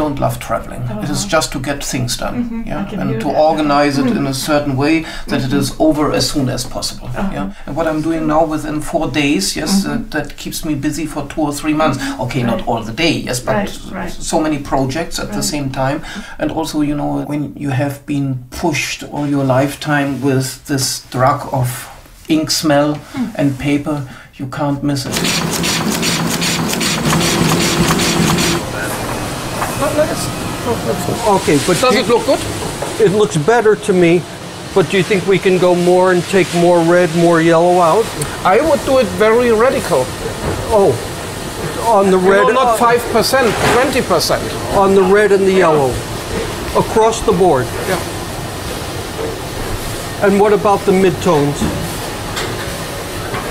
don't love traveling. It is just to get things done, Mhm, yeah, and to that. Mm-hmm. organize it in a certain way that it is over as soon as possible. Uh-huh. Yeah, and what I'm doing now within four days, yes, Mhm. uh, that keeps me busy for two or three months. Okay, not all the day, yes, but Right, right. so many projects at the same time, and also you know when you have been pushed all your lifetime with this drug of ink smell Hmm. and paper, you can't miss it. Okay, but Does do- it look good? it looks better to me. But do you think we can go more and take more red, more yellow out? I would do it very radical. Oh, on the red, no, not uh, five percent, twenty percent. on the red and the yellow, across the board. Yeah. And what about the midtones?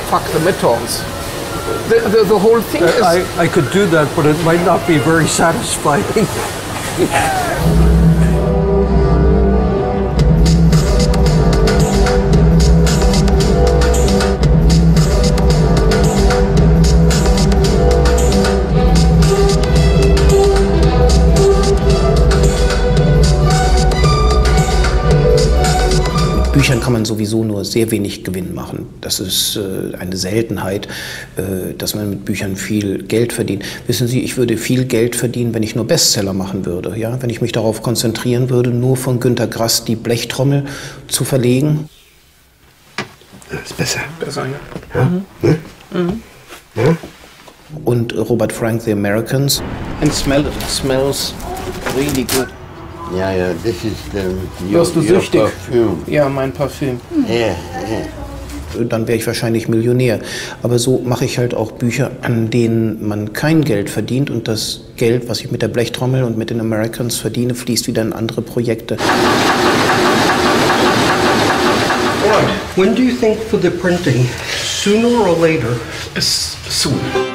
Fuck the midtones. The, the, the whole thing is. I, I could do that, but it might not be very satisfying. Büchern kann man sowieso nur sehr wenig Gewinn machen. Das ist äh, eine Seltenheit, äh, dass man mit Büchern viel Geld verdient. Wissen Sie, ich würde viel Geld verdienen, wenn ich nur Bestseller machen würde. Ja? Wenn ich mich darauf konzentrieren würde, nur von Günter Grass die Blechtrommel zu verlegen. ist besser. Besser, ja. Und Robert Frank, The Americans. And smell it, it smells really good. Ja, ja, this is the your, Wirst du your süchtig? perfume. Ja, mein Parfüm. Yeah, yeah. dann wäre ich wahrscheinlich Millionär. Aber so mache ich halt auch Bücher, an denen man kein Geld verdient und das Geld, was ich mit der Blechtrommel und mit den Americans verdiene, fließt wieder in andere Projekte. When do you think for the printing? Sooner or later? Ist soon.